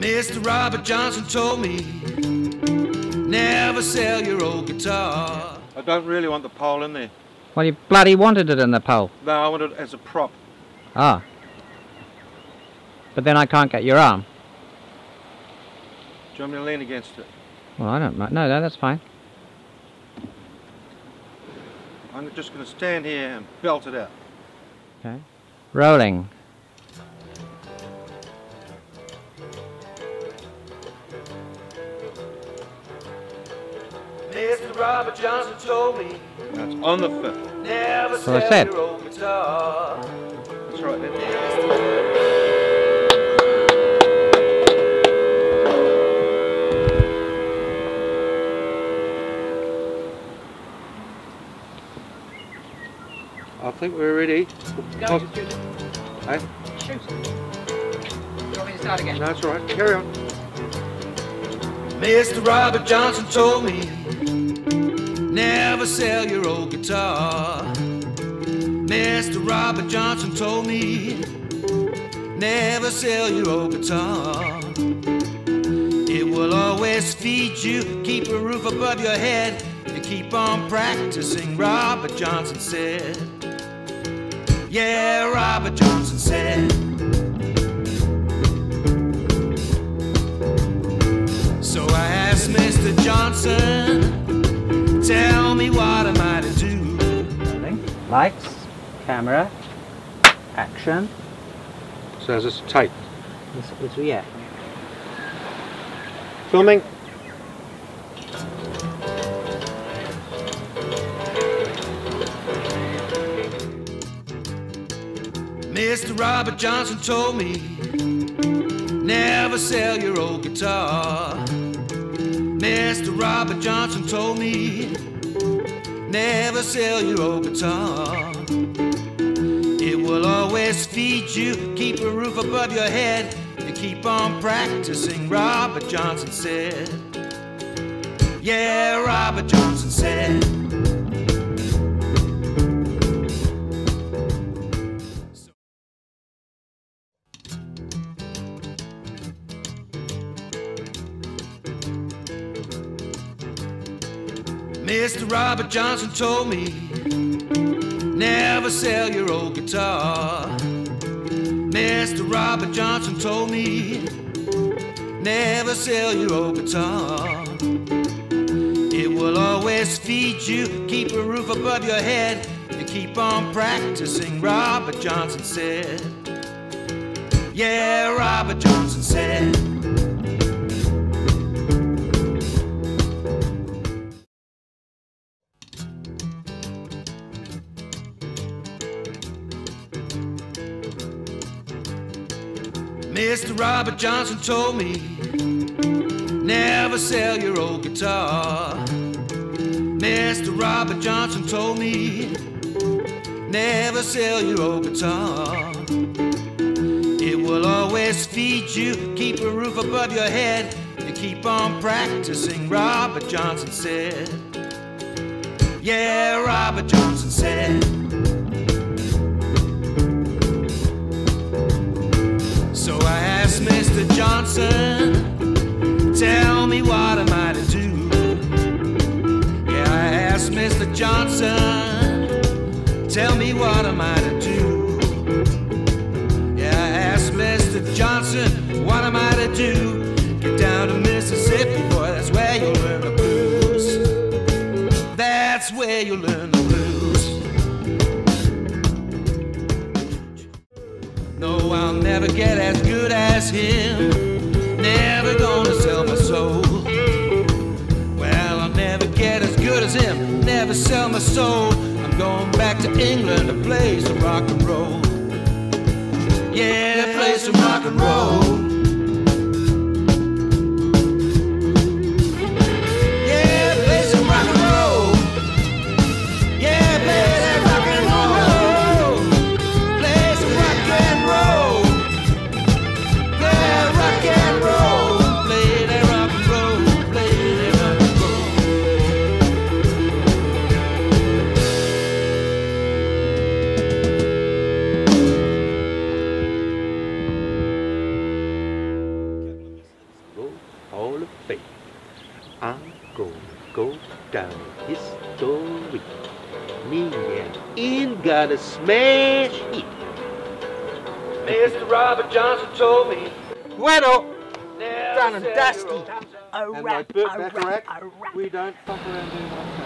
Mr. Robert Johnson told me never sell your old guitar. I don't really want the pole in there. Well, you bloody wanted it in the pole. No, I want it as a prop. Ah. But then I can't get your arm. Do you want me to lean against it? Well, I don't mind. No, no, that's fine. I'm just going to stand here and belt it out. Okay. Rolling. Mr. Robert Johnson told me That's on the fifth. never So I sell said. your old guitar. That's right. Then. I think we're ready. Go, just shoot it. Hey? Shoot. Do you want me to start again? No, that's all right. Carry on. Mr. Robert Johnson told me never sell your old guitar. Mr. Robert Johnson told me never sell your old guitar. It will always feed you, keep a roof above your head. You keep on practicing, Robert Johnson said. Yeah, Robert Johnson said. I asked Mr. Johnson, tell me what am I to do? Rolling. Lights. Camera. Action. So is this tape? This, this, yeah. Filming. Mr. Robert Johnson told me never sell your old guitar. Mr. Robert Johnson told me never sell your old guitar. It will always feed you, keep a roof above your head. and keep on practicing, Robert Johnson said. Yeah, Robert Johnson said. Mr. Robert Johnson told me never sell your old guitar. Mr. Robert Johnson told me never sell your old guitar. It will always feed you, keep a roof above your head. You keep on practicing, Robert Johnson said. Yeah, Robert Johnson said. Mr. Robert Johnson told me never sell your old guitar. Mr. Robert Johnson told me never sell your old guitar. It will always feed you, keep a roof above your head. You keep on practicing, Robert Johnson said. Yeah, Robert Johnson said. Johnson, tell me what am I to do? Yeah, I asked Mr. Johnson, tell me what am I to do? Yeah, I asked Mr. Johnson, what am I to do? Get down to Mississippi, boy, that's where you'll learn the blues. That's where you'll learn the blues. No, I'll never get as good as him. Never gonna sell my soul. Well, I'll never get as good as him. Never sell my soul. I'm going back to England to play some rock and roll. Yeah, play some rock and roll. I'm gonna go down history. Me and Ian gonna smash it. Mr. Robert Johnson told me. Bueno, Never done and dusty. A wrap, a wrap, a. We don't fuck around doing